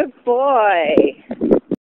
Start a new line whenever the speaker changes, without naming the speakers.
Good boy.